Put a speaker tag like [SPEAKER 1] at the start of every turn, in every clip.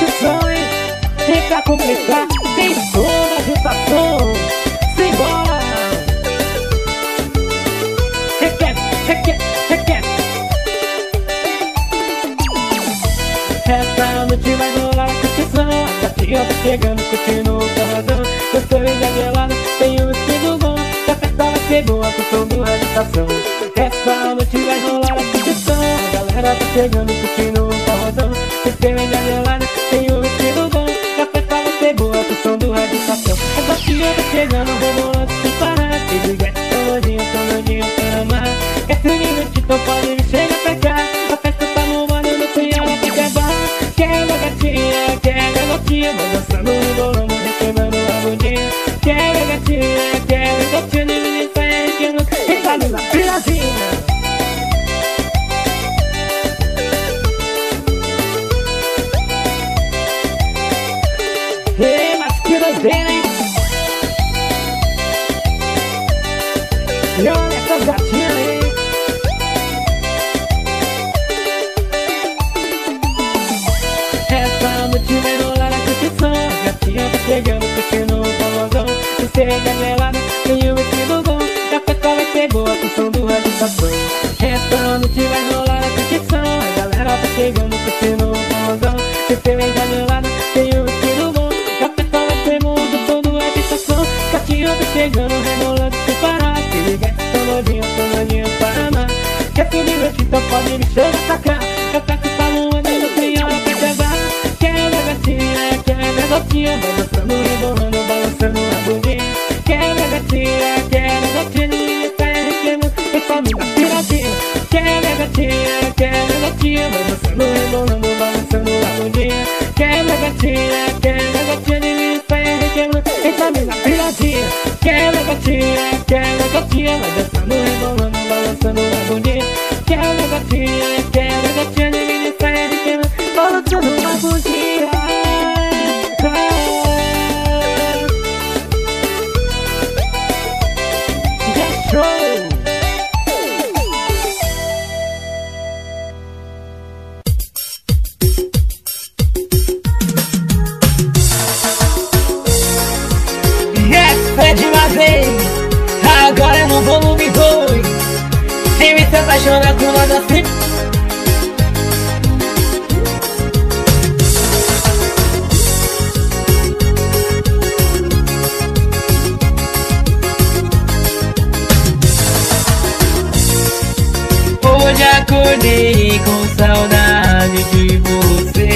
[SPEAKER 1] começar a curtição, hein? E tem toda a agitação Simbora! Requece, requece, requece Essa noite vai rolar a curtição A gatinha tá chegando, curtindo o carradão Gostou e gelada, tem um vestido bom. A vai ser boa com som do agitação Essa noite vai rolar a curtição A galera tá chegando, curtindo o carradão E gelada, tem um vestido bom. Que a festa vai ser boa com som do agitação A gatinha tá chegando, rebolando sem parar. Se liga, tão nojinho, tão nojinho pra amar Quer se divertir, então pode me chegar pra cá. A festa tá bombando, não tem hora pra acabar Quer uma gatinha, quer uma gatinha. Dançando, rebolando, recebendo a bundinha. Quer uma gatinha, quer uma gatinha. Menino sai que não tem tá na pilazinha gelada, tem o vestido bom E a festa vai ser boa. Com o som do agitação Essa noite vai rolar a curtição A galera tá chegando, curtindo o pagodão Você é gelada, tem o vestido bom. E a festa vai ser boa com o som do agitação Gatinha tá chegando, rebolando sem parar. Se liga, tão novinho, tão novinho para amar. Quer se divertir, então pode me chamar pra cá. Eu peço pra lua, não tem hora pra acabar Quer gatinha, quer gatinha. Vai dançando, rebolando, balançando gatinha, quer minha gatinha Ninguém sai arrequendo, é só me piradinha Quer minha gatinha, quer minha gatinha Vai dançando, rebolando, balançando a bundinha Quer minha gatinha, quer minha gatinha Ninguém sai arrequendo, é só me piradinha Quer minha gatinha, quer minha gatinha Vai dançando, rebolando, balançando a bundinha Quer minha gatinha, quer minha gatinha Ninguém sai arrequendo, balançando a bundinha acordei com saudade de você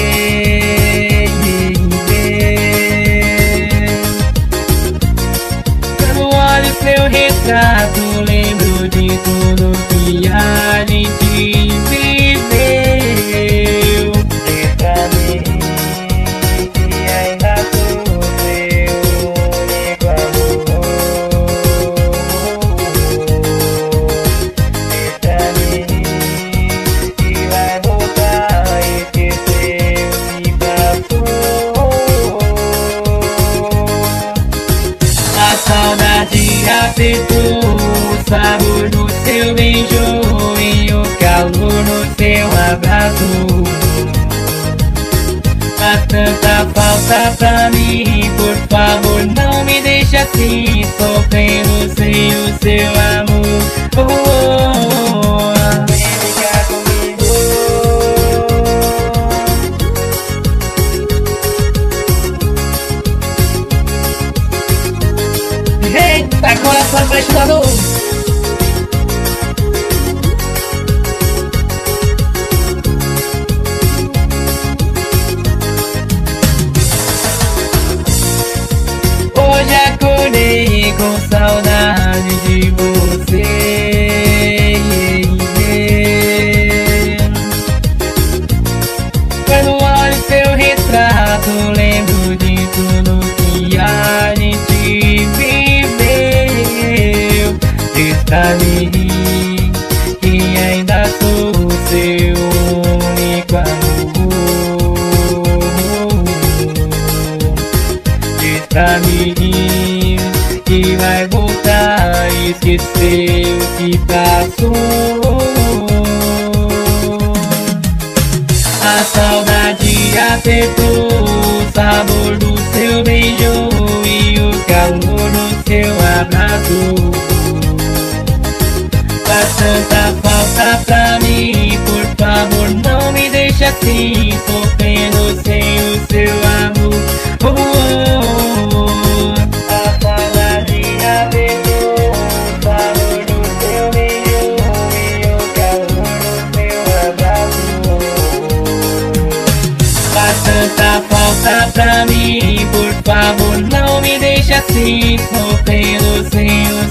[SPEAKER 1] Quando olho seu retrato Lembro de tudo esquecer o que passou. A saudade acertou o sabor do seu beijo e o calor
[SPEAKER 2] do seu abraço. Faz tanta falta pra mim, por favor, não me deixe assim sofrendo. pra mim, por favor, não me deixe assim, sofrendo sem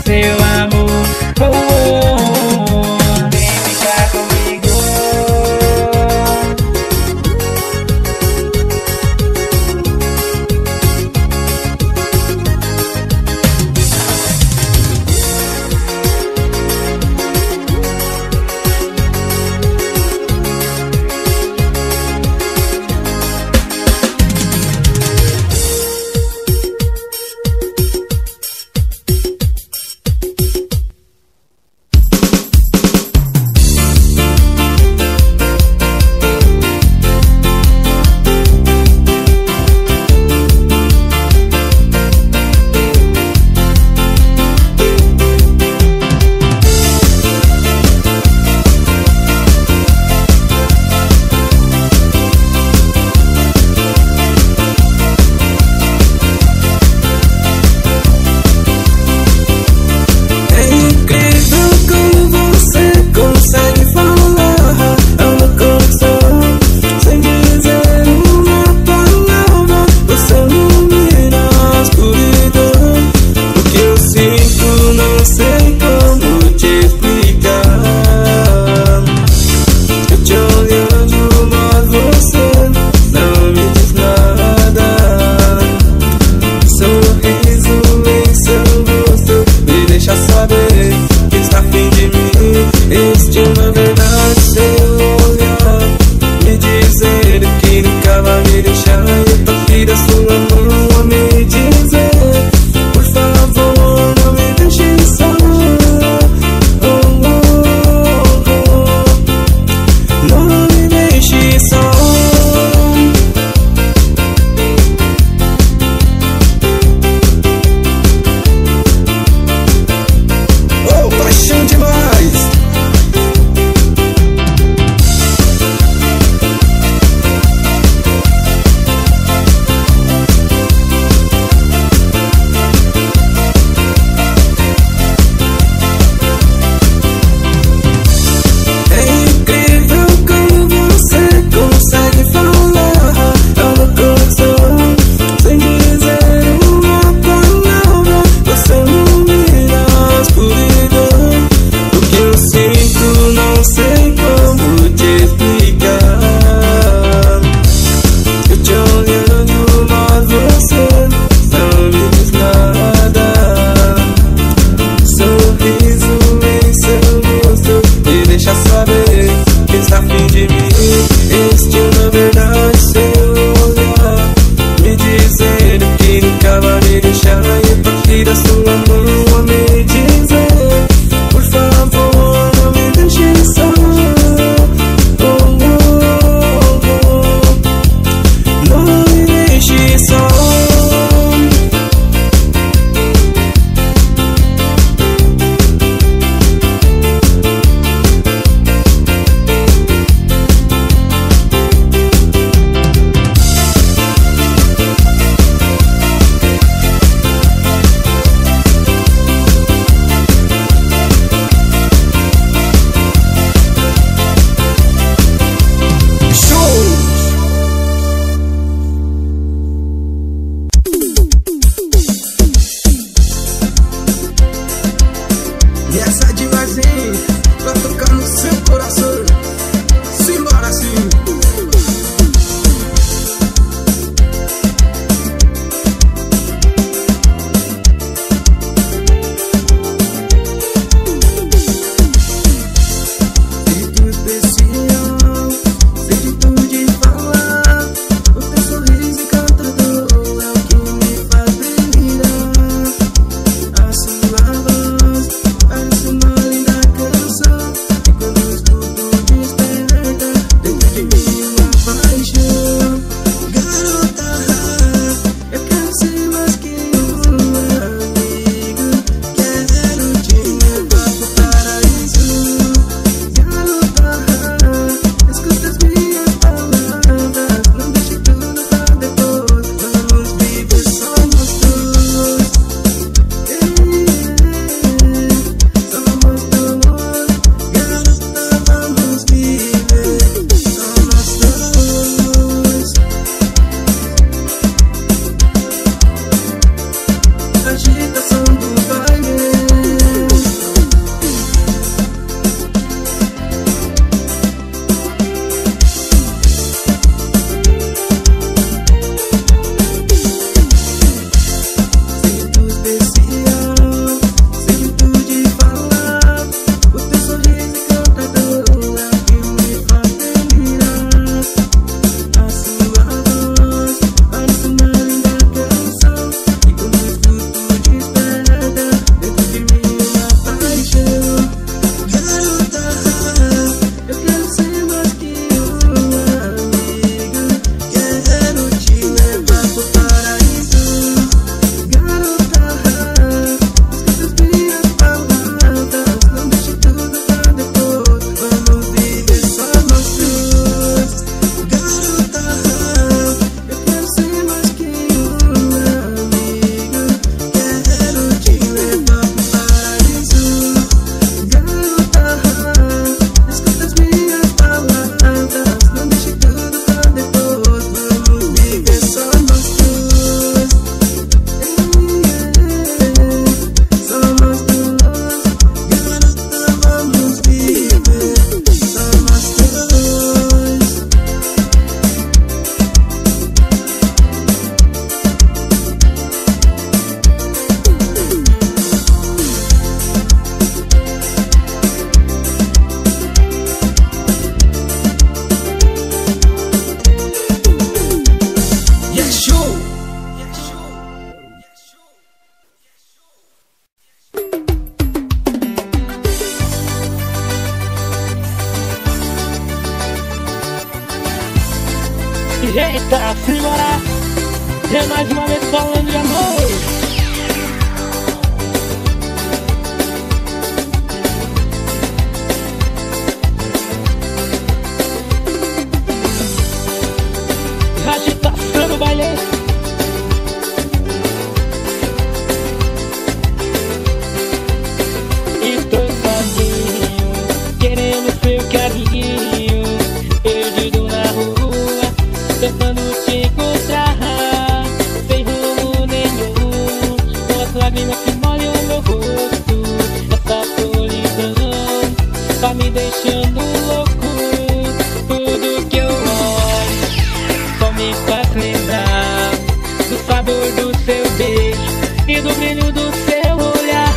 [SPEAKER 1] do brilho do seu olhar.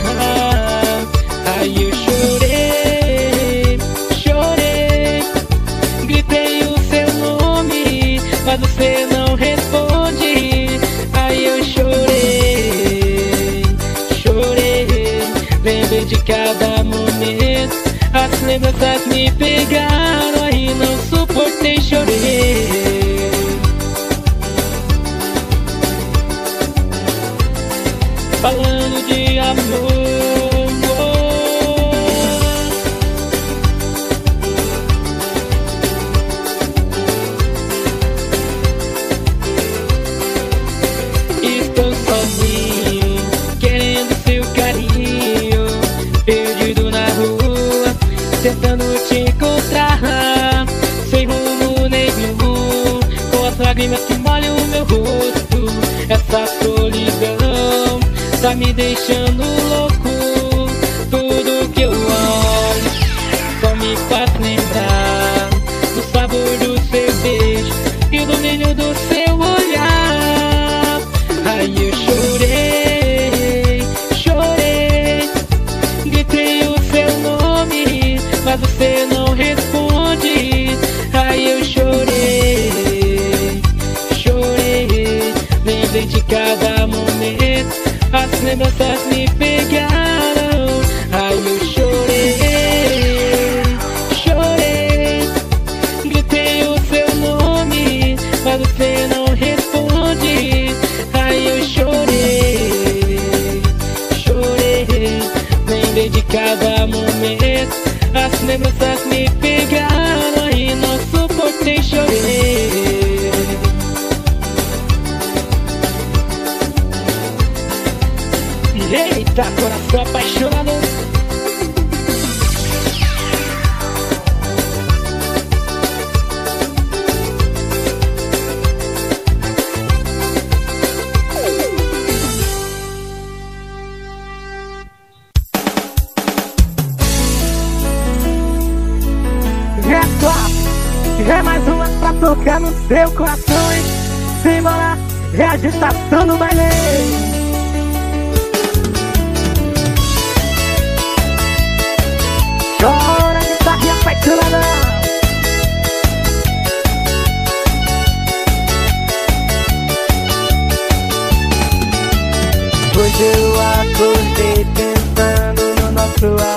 [SPEAKER 1] Aí eu chorei, chorei, gritei o seu nome, mas você não responde. Aí eu chorei, chorei, lembrei de cada momento. As lembranças me pegaram e não suportei, chorei. I'm me deixando louco. never thought me. Tá coração apaixonado Já é top, mais uma pra tocar no seu coração, hein? Simbora, é a agitação do baile. Eu acordei pensando no nosso ar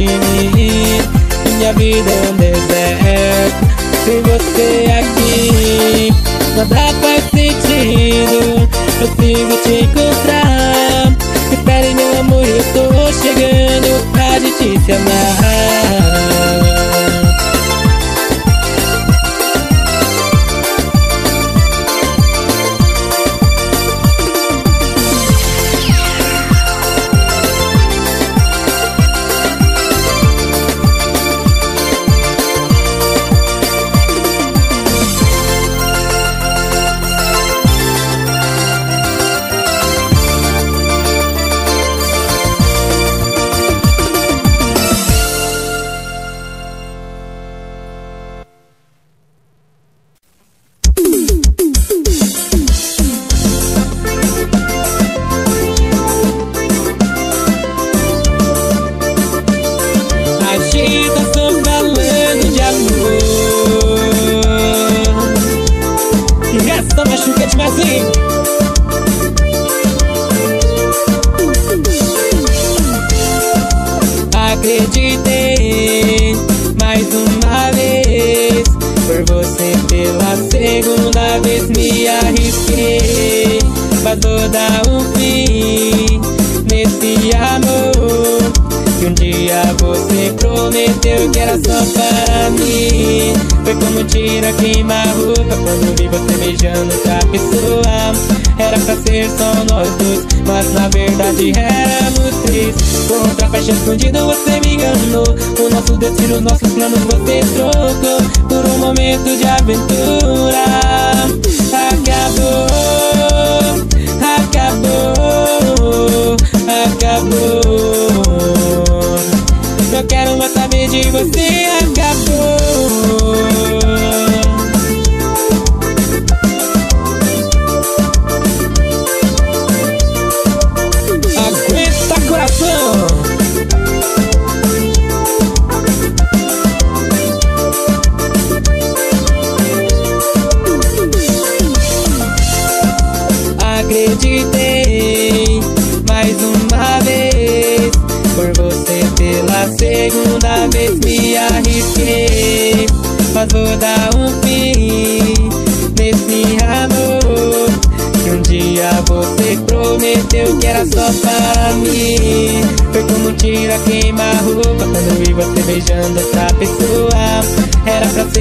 [SPEAKER 1] Minha vida é um deserto Sem você aqui. Nada faz sentido Eu sigo te encontrar. Espere meu amor, eu tô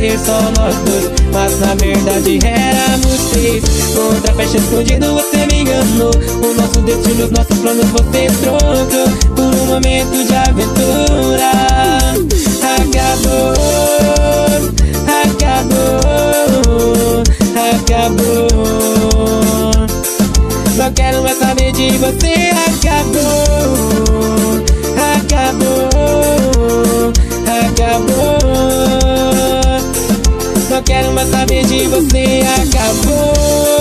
[SPEAKER 1] ser só nós dois. Mas na verdade éramos três. Com outra flecha escondida você me enganou. O nosso destino, os nossos planos você trocou. Por um momento de aventura. Acabou, acabou, acabou. Não quero mais saber de você Acabou, acabou, acabou quero mais saber de você. Acabou.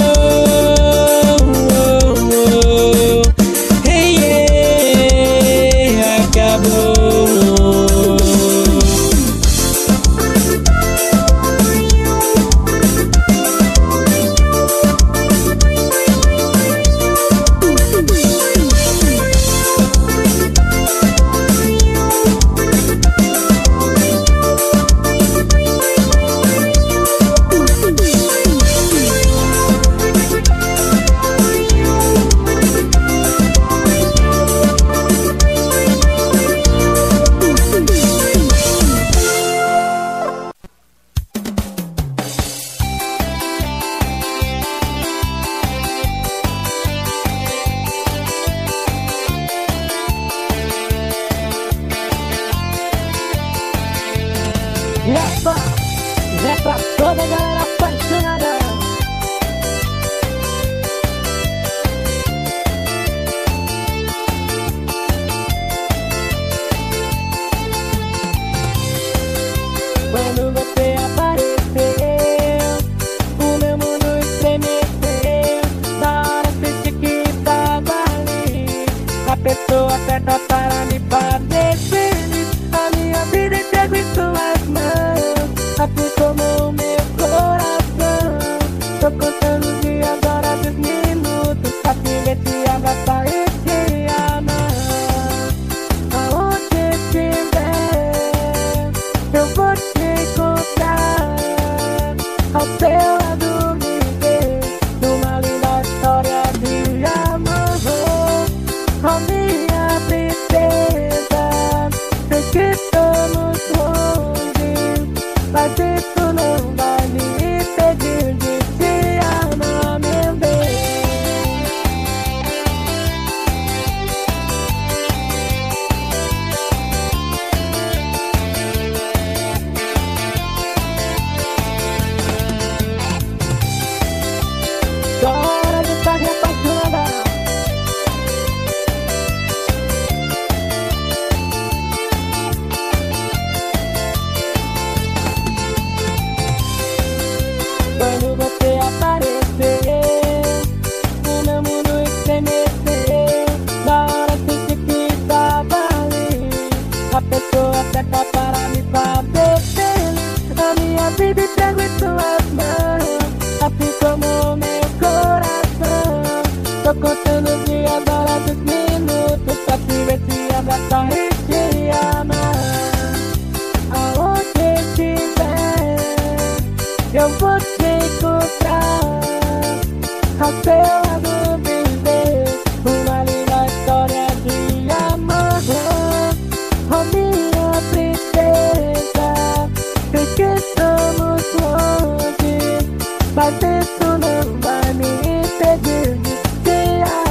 [SPEAKER 1] Mas isso não vai me impedir de te amar,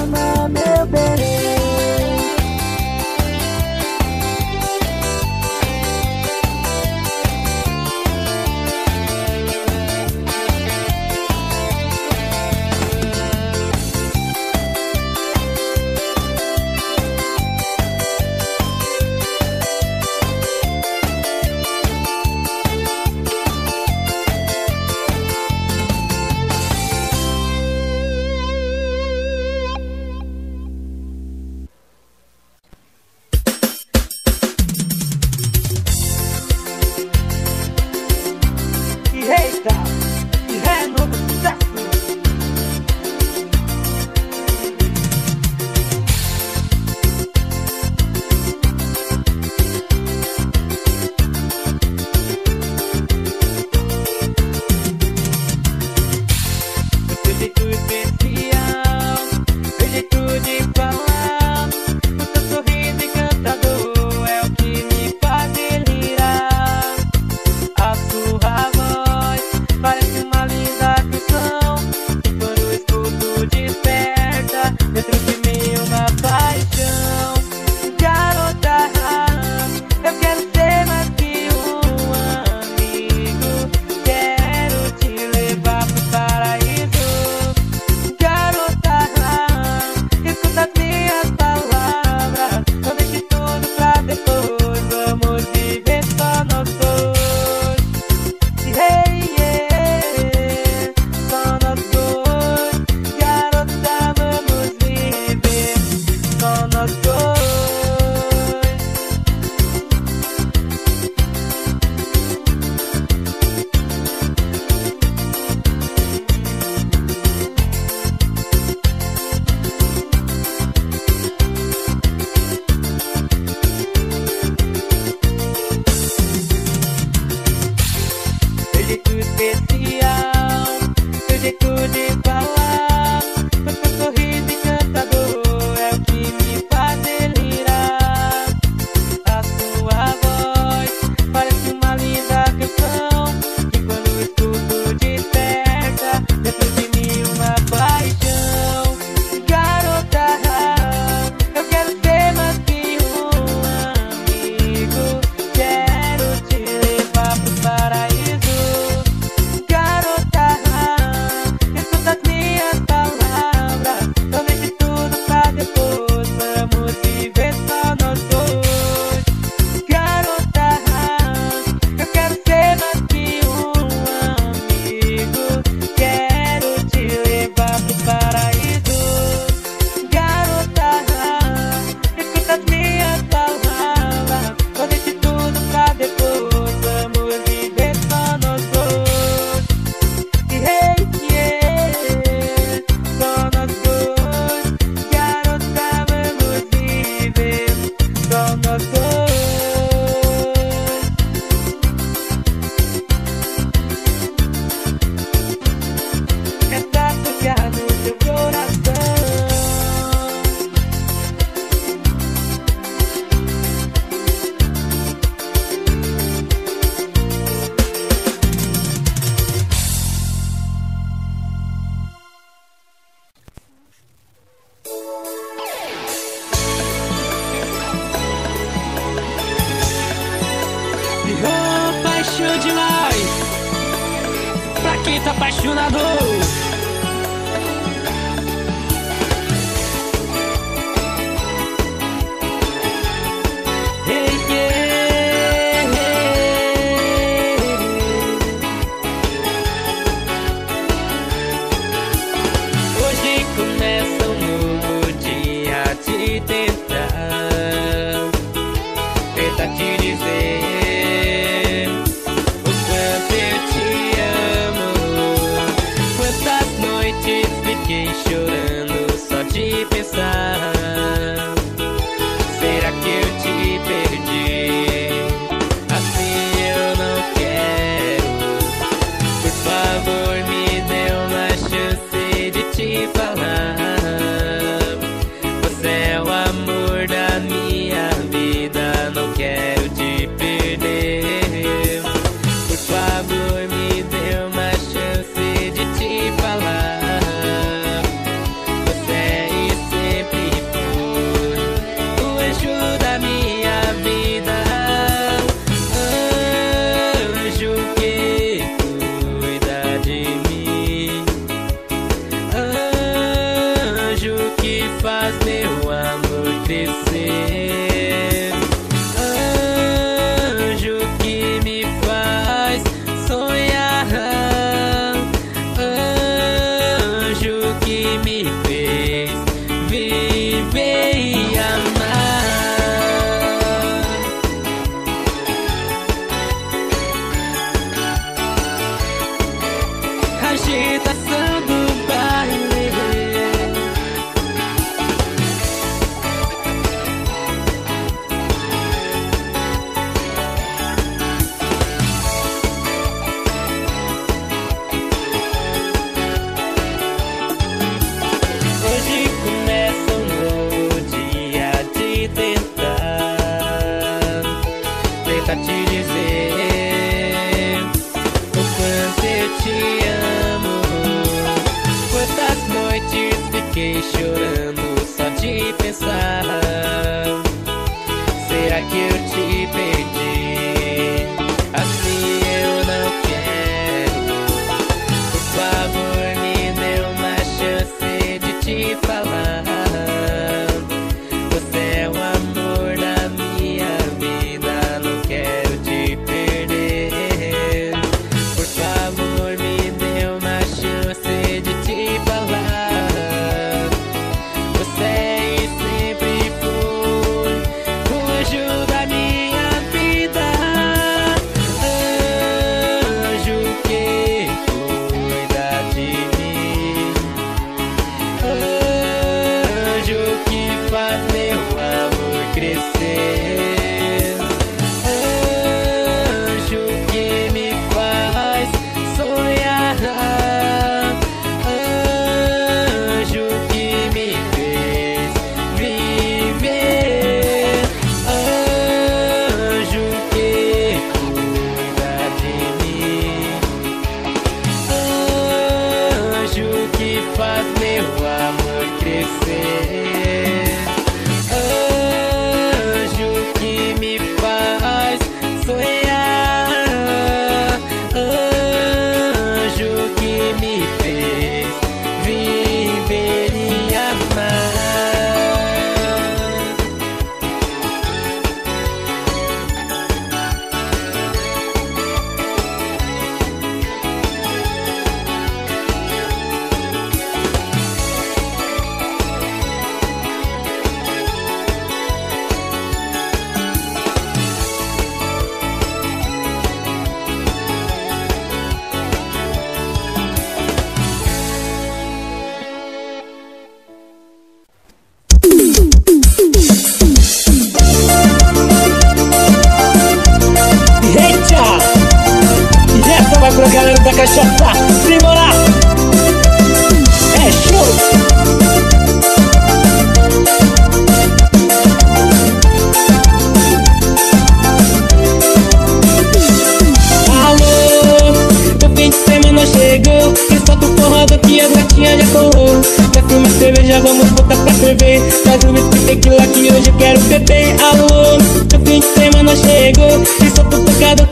[SPEAKER 1] fiquei chorando só de pensar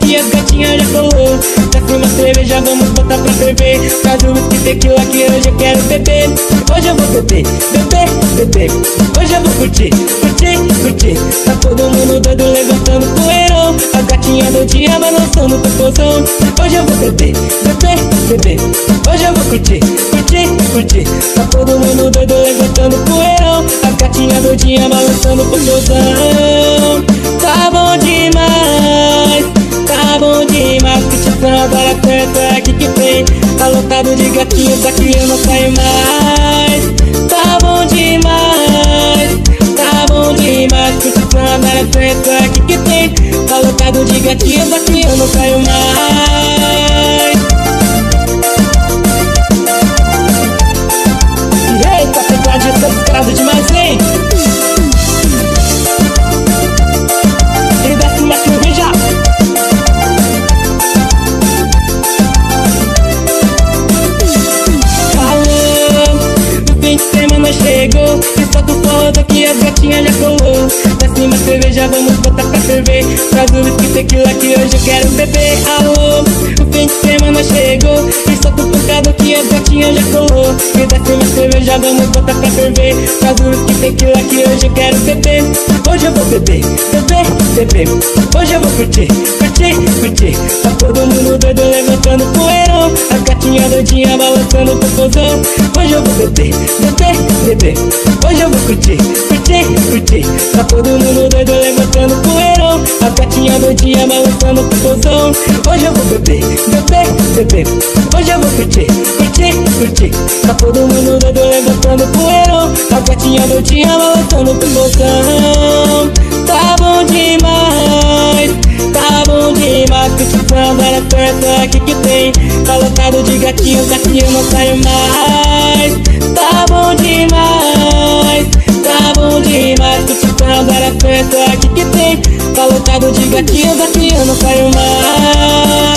[SPEAKER 1] que
[SPEAKER 3] as gatinhas já colou Desce uma cerveja, vamos botar pra ferver. Traz o
[SPEAKER 1] whisky tequila que hoje eu quero beber. Hoje eu vou beber, beber, beber. Hoje eu vou curtir, curtir, curtir. Tá todo mundo doido levantando poeirão. A gatinha do dia balançando popozão. Hoje eu vou beber, beber, beber. Hoje eu vou curtir, curtir, curtir. Tá todo mundo doido levantando poeirão. A gatinha do dia balançando popozão. Tá bom demais, tá bom demais Curtição agora canta aqui que tem? Tá lotado de gatinhos, aqui eu não saio mais. Tá bom demais, tá bom demais Curtição agora canta aqui que tem? Tá lotado de gatinhos, aqui eu não saio mais. Eita, pegadinha, tá descarado demais, hein? Gatinhas já colou Desce uma cerveja, vamos botar pra ferver. Traz o whisky tequila que hoje eu quero beber. Alô, o fim de semana chegou. E só tu focado que as gatinhas já colou. E desce uma cerveja, vamos botar pra ferver. Traz o whisky tequila que hoje eu quero beber. Hoje eu vou beber, beber, beber. Hoje eu vou curtir, curtir, curtir. Tá todo mundo doido levantando poeirão A gatinha doidinha balançando o popozão Hoje eu vou beber, beber, beber. Hoje eu vou curtir, curtir, curtir. Tá todo mundo doido levantando poeirão. A gatinha doidinha balançando o popozão Hoje eu vou beber, beber, beber. Hoje eu vou curtir, curtir, curtir. Tá todo mundo doido levantando poeirão. A gatinha doidinha balançando o popozão Tá bom demais, tá bom demais Curtição agora perto aqui que tem? Tá lotado de gatinhos, daqui eu não saio mais. Tá bom demais, tá bom demais. Curtição agora perto aqui que tem? Tá lotado de gatinhos, daqui eu não saio mais